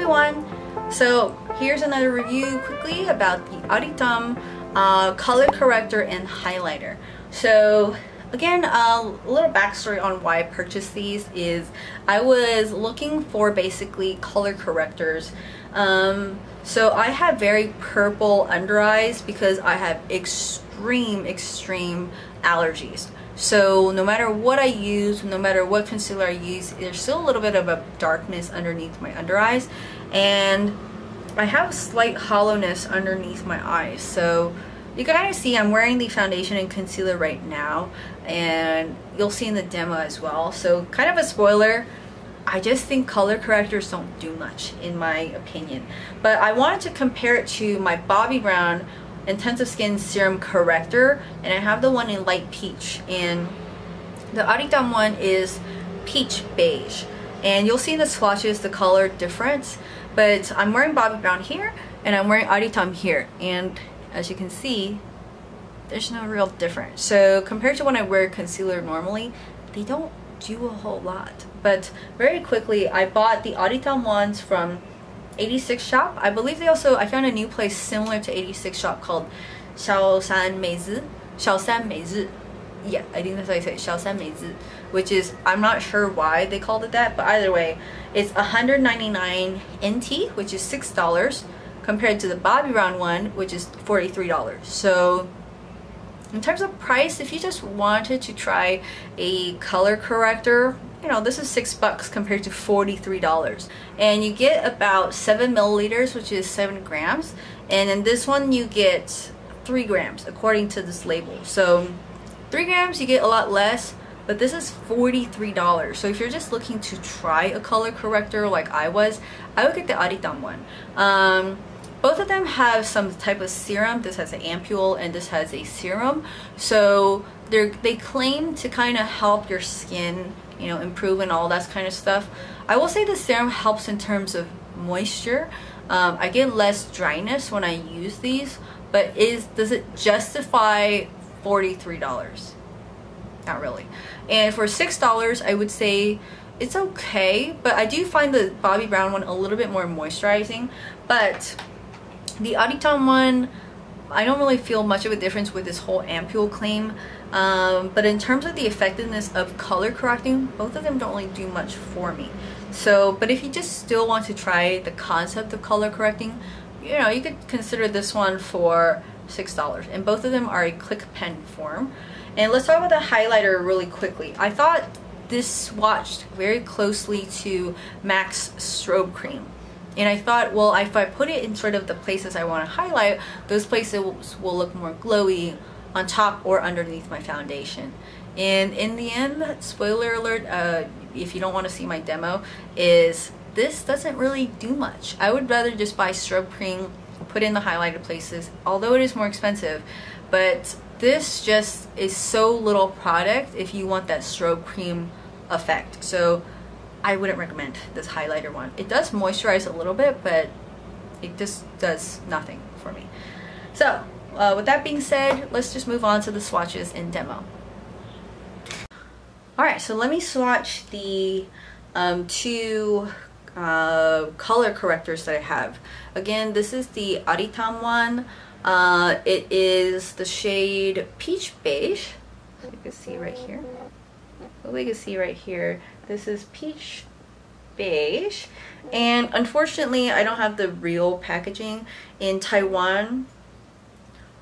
everyone! So here's another review quickly about the Aritaum uh, color corrector and highlighter. So again, a little backstory on why I purchased these is I was looking for basically color correctors. Um, so I have very purple under eyes because I have extreme, extreme allergies. So no matter what I use, no matter what concealer I use, there's still a little bit of a darkness underneath my under eyes. And I have a slight hollowness underneath my eyes. So you can kind of see I'm wearing the foundation and concealer right now. And you'll see in the demo as well. So kind of a spoiler. I just think color correctors don't do much in my opinion. But I wanted to compare it to my Bobbi Brown intensive skin serum corrector and I have the one in light peach. And the Aritaum one is peach beige. And you'll see in the swatches the color difference but I'm wearing Bobbi Brown here and I'm wearing Aritaum here. And as you can see there's no real difference. So compared to when I wear concealer normally they don't do a whole lot. But very quickly I bought the Aritaum ones from 86 shop. I believe they also, I found a new place similar to 86 shop called Xiaoshan Meizi. Xiaoshan Meizi. Yeah, I think that's how you say it, Xiaoshan Meizi. Which is, I'm not sure why they called it that, but either way, it's 199 NT, which is $6, compared to the Bobbi Brown one, which is $43. So, in terms of price, if you just wanted to try a color corrector you know, this is six bucks compared to $43. And you get about seven milliliters, which is seven grams. And in this one, you get three grams according to this label. So three grams, you get a lot less, but this is $43. So if you're just looking to try a color corrector like I was, I would get the Aritaum one. Um, both of them have some type of serum. This has an ampoule and this has a serum. So they they claim to kind of help your skin you know, improve and all that kind of stuff. I will say the serum helps in terms of moisture. Um, I get less dryness when I use these, but is does it justify $43? Not really. And for $6, I would say it's okay, but I do find the Bobbi Brown one a little bit more moisturizing, but the Aritaum one, I don't really feel much of a difference with this whole ampoule claim. Um, but in terms of the effectiveness of color correcting, both of them don't really do much for me. So, but if you just still want to try the concept of color correcting, you know, you could consider this one for $6. And both of them are a click pen form. And let's talk about the highlighter really quickly. I thought this swatched very closely to MAC Strobe Cream. And I thought, well, if I put it in sort of the places I want to highlight, those places will look more glowy, on top or underneath my foundation. And in the end, spoiler alert, uh, if you don't want to see my demo, is this doesn't really do much. I would rather just buy strobe cream, put in the highlighted places, although it is more expensive, but this just is so little product if you want that strobe cream effect. So I wouldn't recommend this highlighter one. It does moisturize a little bit, but it just does nothing for me. So uh, with that being said, let's just move on to the swatches in demo. Alright, so let me swatch the um, two uh, color correctors that I have. Again, this is the Aritaum one. Uh, it is the shade Peach Beige. you can see right here. We can see right here, this is Peach Beige. And unfortunately, I don't have the real packaging. In Taiwan,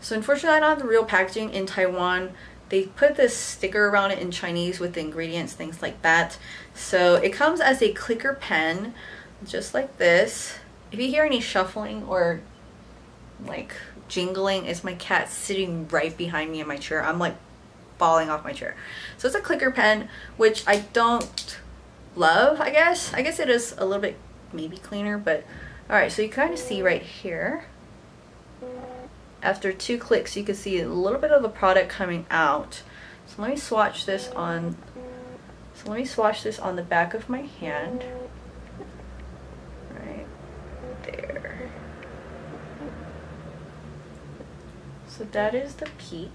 so unfortunately I don't have the real packaging in Taiwan. They put this sticker around it in Chinese with the ingredients, things like that. So it comes as a clicker pen, just like this. If you hear any shuffling or like jingling, it's my cat sitting right behind me in my chair. I'm like falling off my chair. So it's a clicker pen, which I don't love, I guess. I guess it is a little bit maybe cleaner, but all right, so you kind of see right here after two clicks you can see a little bit of the product coming out. So let me swatch this on so let me swatch this on the back of my hand. Right there. So that is the peach.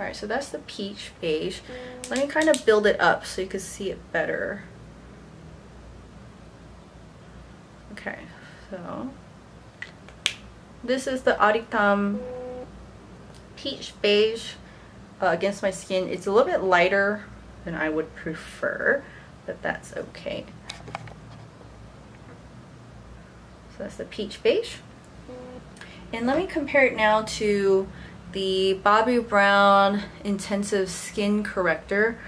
Alright, so that's the peach beige. Let me kind of build it up so you can see it better. Okay, so this is the Aritaum peach beige uh, against my skin. It's a little bit lighter than I would prefer, but that's okay. So that's the peach beige. And let me compare it now to the Bobbi Brown Intensive Skin Corrector,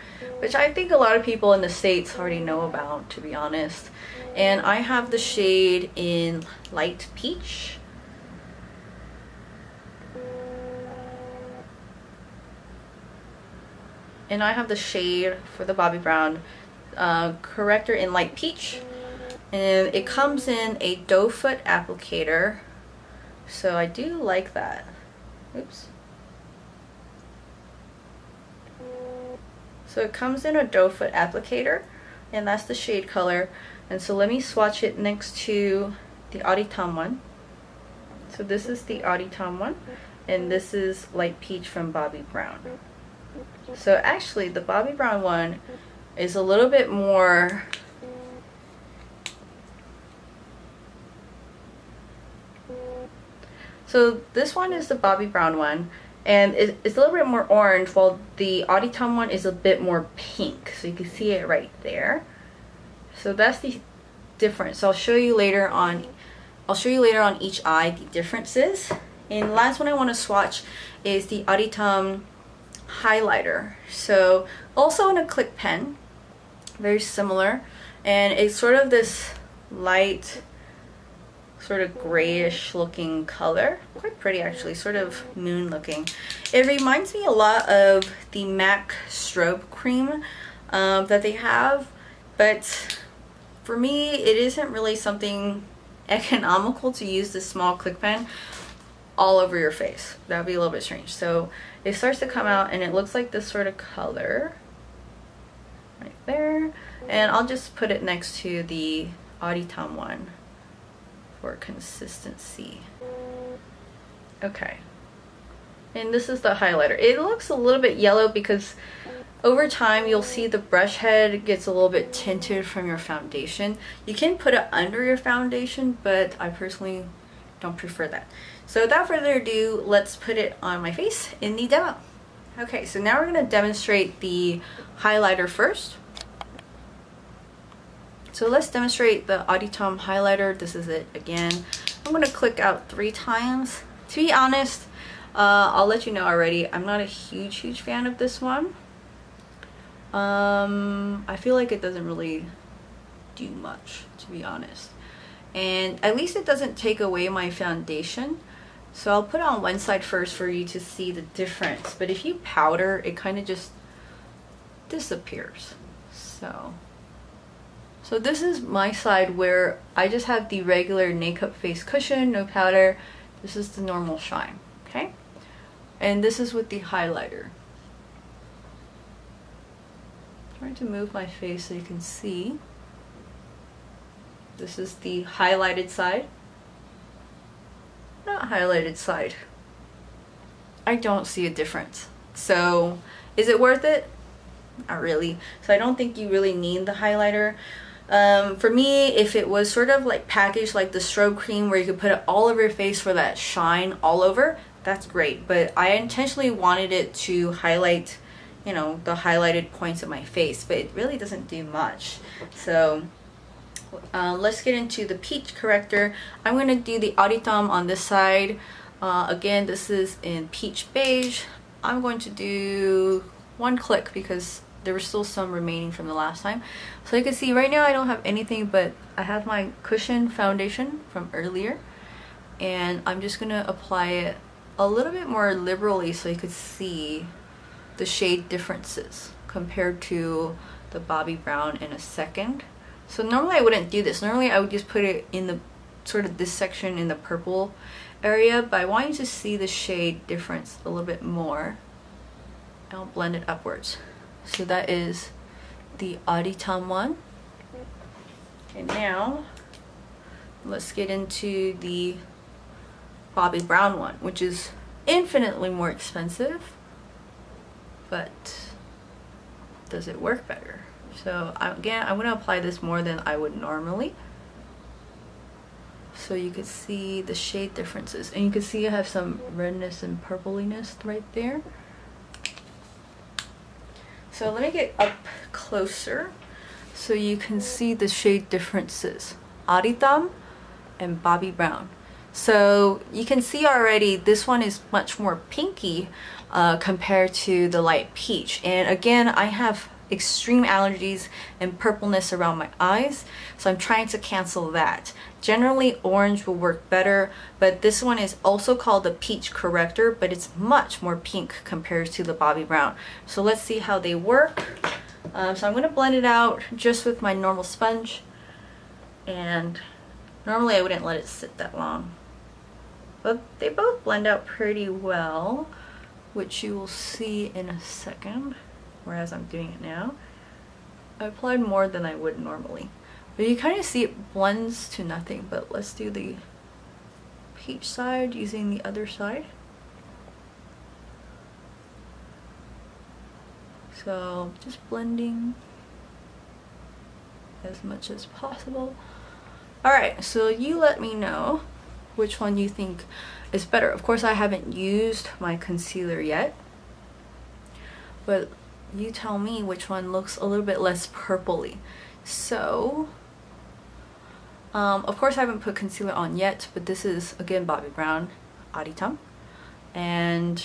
which I think a lot of people in the States already know about, to be honest. And I have the shade in Light Peach. And I have the shade for the Bobbi Brown uh, Corrector in Light Peach. And it comes in a doe foot applicator. So I do like that. Oops. So it comes in a doe foot applicator and that's the shade color. And so let me swatch it next to the Aritaum one. So this is the Aritaum one and this is Light Peach from Bobbi Brown. So actually the Bobbi Brown one is a little bit more So this one is the Bobbi Brown one and it's a little bit more orange while the Aritaum one is a bit more pink so you can see it right there so that's the difference so I'll show you later on I'll show you later on each eye the differences and last one I want to swatch is the Aritaum highlighter so also in a click pen very similar and it's sort of this light sort of grayish looking color. Quite pretty actually, sort of moon looking. It reminds me a lot of the MAC strobe cream um, that they have, but for me it isn't really something economical to use this small click pen all over your face. That would be a little bit strange. So it starts to come out and it looks like this sort of color right there. And I'll just put it next to the Aritaum one for consistency. Okay. And this is the highlighter. It looks a little bit yellow because over time you'll see the brush head gets a little bit tinted from your foundation. You can put it under your foundation, but I personally don't prefer that. So without further ado, let's put it on my face in the demo. Okay, so now we're going to demonstrate the highlighter first. So let's demonstrate the Aritaum highlighter. This is it again. I'm going to click out three times. To be honest, uh, I'll let you know already, I'm not a huge, huge fan of this one. Um, I feel like it doesn't really do much, to be honest. And at least it doesn't take away my foundation. So I'll put on one side first for you to see the difference. But if you powder, it kind of just disappears. So so this is my side where I just have the regular makeup face cushion, no powder. This is the normal shine, okay? And this is with the highlighter. I'm trying to move my face so you can see. This is the highlighted side. Not highlighted side. I don't see a difference. So, is it worth it? Not really. So I don't think you really need the highlighter. Um, for me, if it was sort of like packaged like the strobe cream where you could put it all over your face for that shine all over, that's great. But I intentionally wanted it to highlight, you know, the highlighted points of my face, but it really doesn't do much. So uh, let's get into the peach corrector. I'm going to do the Aritaum on this side. Uh, again, this is in peach beige. I'm going to do one click because there was still some remaining from the last time. So you can see right now I don't have anything but I have my cushion foundation from earlier and I'm just going to apply it a little bit more liberally so you could see the shade differences compared to the Bobbi Brown in a second. So normally I wouldn't do this. Normally I would just put it in the sort of this section in the purple area but I want you to see the shade difference a little bit more. I'll blend it upwards. So that is the Aritaum one. And now let's get into the Bobbi Brown one, which is infinitely more expensive. but does it work better? So again, I'm going to apply this more than I would normally. So you could see the shade differences. And you can see I have some redness and purpliness right there. So let me get up closer so you can see the shade differences. Aritaum and Bobbi Brown. So you can see already this one is much more pinky uh, compared to the light peach. And again, I have extreme allergies and purpleness around my eyes so I'm trying to cancel that. Generally orange will work better but this one is also called the peach corrector but it's much more pink compared to the Bobbi Brown. So let's see how they work. Um, so I'm going to blend it out just with my normal sponge and normally I wouldn't let it sit that long but they both blend out pretty well which you will see in a second whereas I'm doing it now. I applied more than I would normally. But you kind of see it blends to nothing, but let's do the peach side using the other side. So just blending as much as possible. Alright, so you let me know which one you think is better. Of course, I haven't used my concealer yet, but you tell me which one looks a little bit less purpley. So, um, of course I haven't put concealer on yet, but this is, again, Bobbi Brown Aritaum. And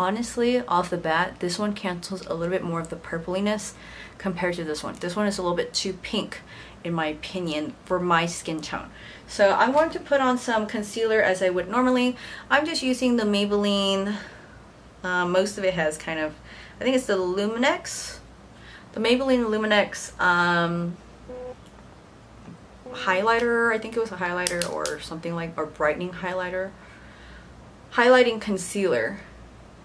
honestly, off the bat, this one cancels a little bit more of the purpliness compared to this one. This one is a little bit too pink, in my opinion, for my skin tone. So I'm going to put on some concealer as I would normally. I'm just using the Maybelline. Uh, most of it has kind of I think it's the Luminex, the Maybelline Luminex um, highlighter. I think it was a highlighter or something like, or brightening highlighter. Highlighting concealer.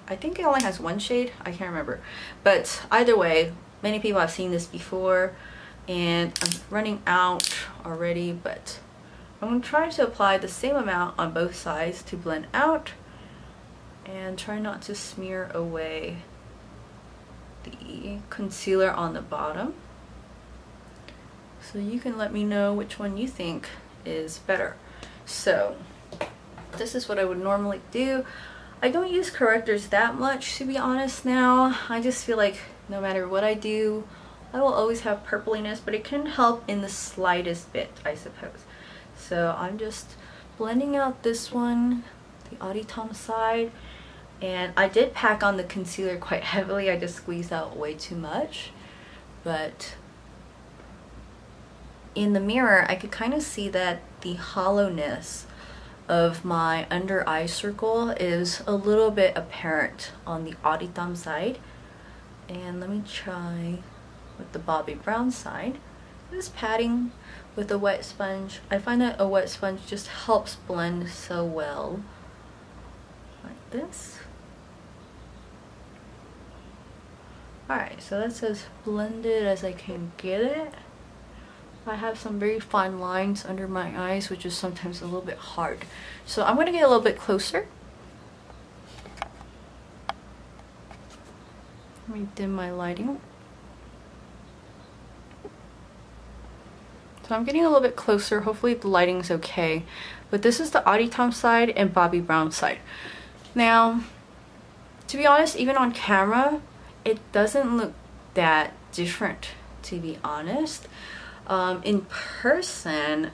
I think it only has one shade. I can't remember. But either way, many people have seen this before and I'm running out already, but I'm going to try to apply the same amount on both sides to blend out and try not to smear away the concealer on the bottom. So you can let me know which one you think is better. So this is what I would normally do. I don't use correctors that much to be honest now. I just feel like no matter what I do, I will always have purpliness, but it can help in the slightest bit, I suppose. So I'm just blending out this one, the Aritaum side, and I did pack on the concealer quite heavily. I just squeezed out way too much. But in the mirror, I could kind of see that the hollowness of my under eye circle is a little bit apparent on the Aritaum side. And let me try with the Bobbi Brown side. Just patting with a wet sponge. I find that a wet sponge just helps blend so well. Like this. Alright, so that's as blended as I can get it. I have some very fine lines under my eyes, which is sometimes a little bit hard. So I'm going to get a little bit closer. Let me dim my lighting. So I'm getting a little bit closer. Hopefully the lighting's okay. But this is the Aritaum side and Bobbi Brown side. Now, to be honest, even on camera, it doesn't look that different to be honest. Um, in person,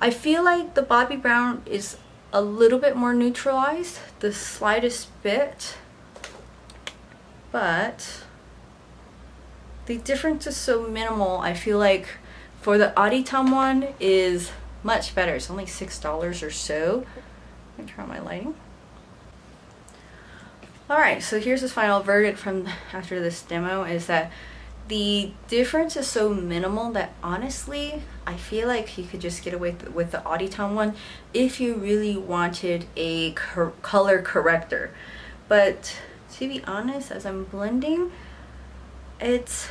I feel like the Bobbi Brown is a little bit more neutralized, the slightest bit, but the difference is so minimal. I feel like for the Aritaum one is much better. It's only $6 or so. Let me turn on my lighting. Alright, so here's the final verdict from after this demo is that the difference is so minimal that honestly, I feel like you could just get away with the Aritaum one if you really wanted a cor color corrector. But to be honest, as I'm blending, it's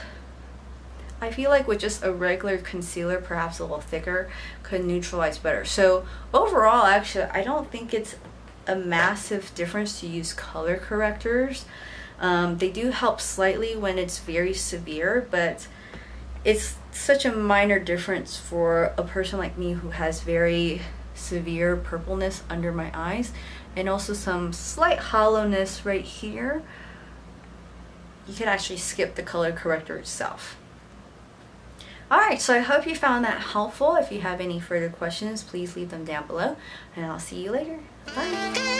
I feel like with just a regular concealer, perhaps a little thicker, could neutralize better. So overall, actually, I don't think it's a massive difference to use color correctors. Um, they do help slightly when it's very severe, but it's such a minor difference for a person like me who has very severe purpleness under my eyes and also some slight hollowness right here. You could actually skip the color corrector itself. Alright, so I hope you found that helpful. If you have any further questions, please leave them down below. And I'll see you later. Bye!